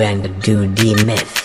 And Doody Myth.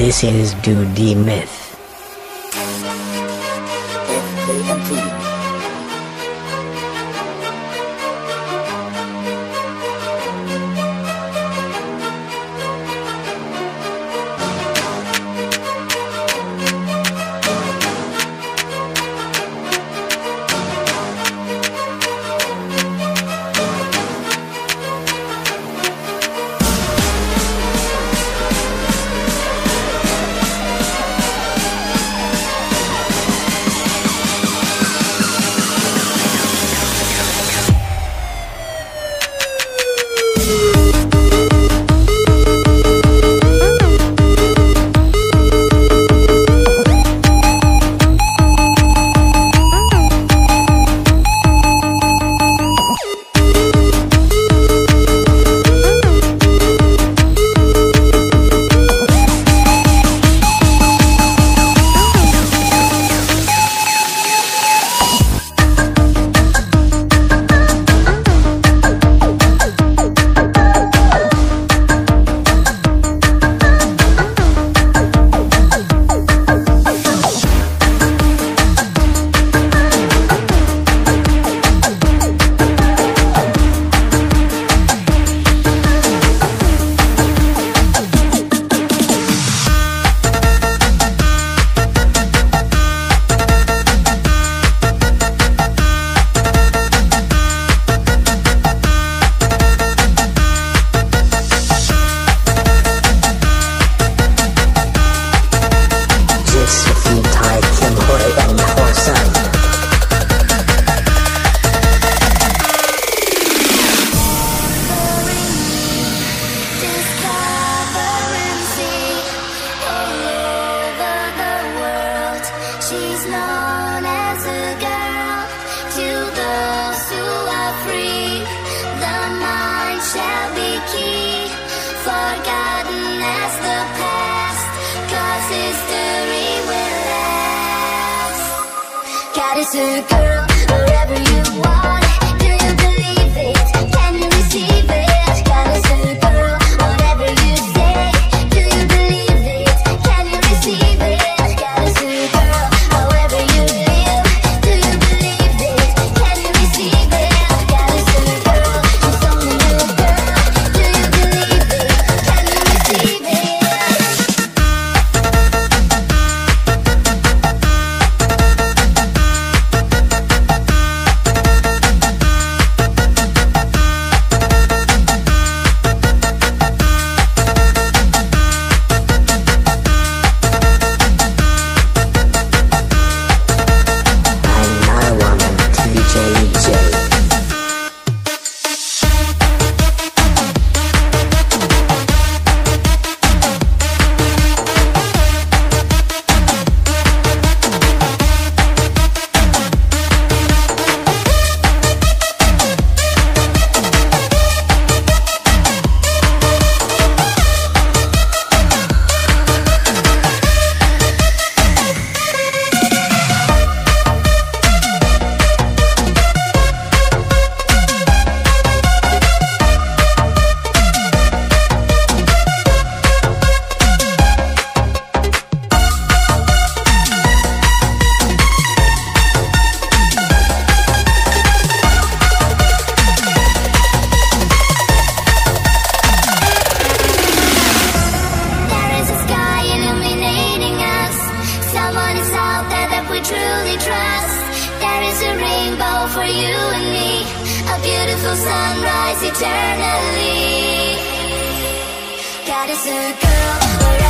This is Doody Myth. Or girl, truly trust. There is a rainbow for you and me A beautiful sunrise eternally. God is a girl